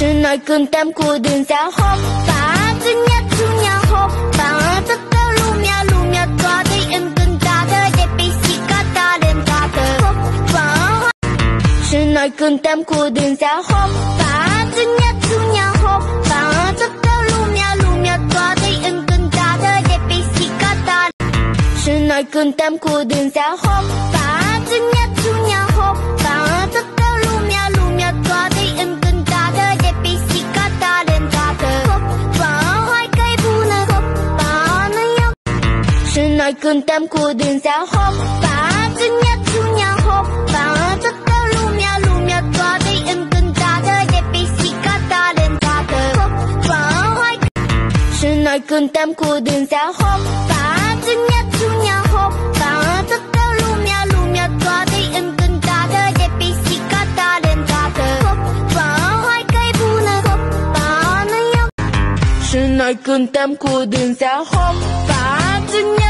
Sự nói cơm tam của đường giáo hộp Bà tư nhất chú nhà hộp Bà tất cả lưu mẹ lưu mẹ qua Thì em cần ta thơ. Để bị xì cả ta lên ta thơ. Bà Sự nổi cơm tam của đường giáo hộp Bà tư nhất chú nhà hộp Bà tất cả lưu mẹ lưu mẹ qua Thì em cần ta thơ. Để bị xì cả. ta Sự nổi cơm tam của đường giáo hộp Bà Și noi cântăm cu dânsa Hopa, țânia, țânia, hopa Toată lumea, lumea toată încântată De pisica talentată. Hopa, hai. Că și noi cântăm cu dânsa Hopa, țânia, țânia, hopa Toată lumea, lumea toată încântată De pisica talentată. Hopa, hai că-i bună Hopa, nu eu Și noi cântăm cu dânsa Hopa, țânia, țânia, hopa Toată